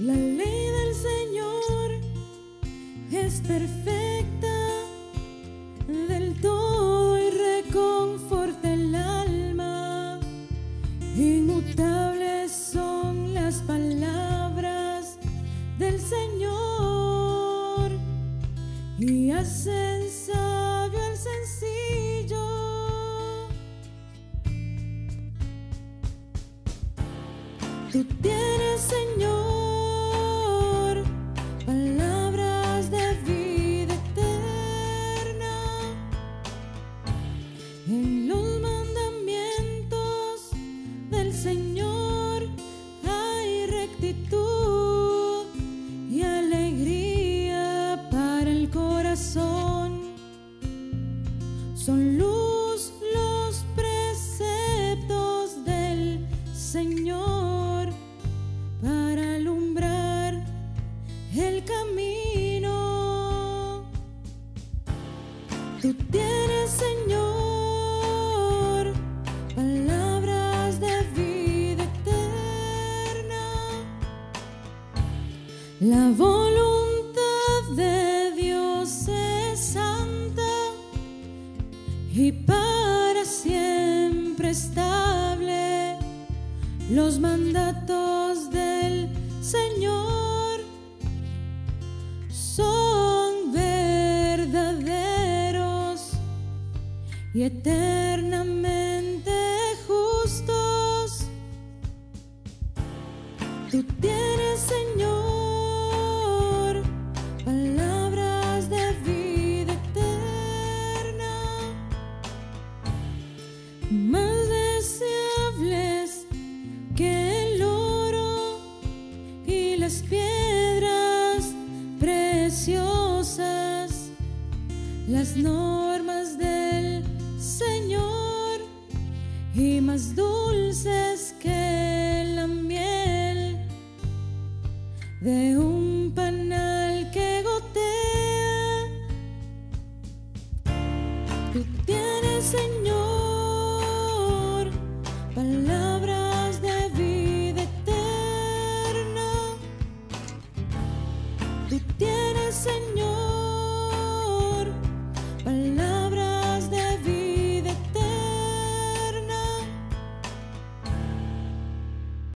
La ley del Señor es perfecta sabio al sencillo. Tú tienes, Señor, Son luz los preceptos del Señor para alumbrar el camino. Tú tienes, Señor, palabras de vida eterna. La voluntad de y para siempre estable. Los mandatos del Señor son verdaderos y eternamente justos. Tú más deseables que el oro y las piedras preciosas, las normas del Señor y más dulces que la miel de un panal que gotea. Tú tienes, Señor, detienes en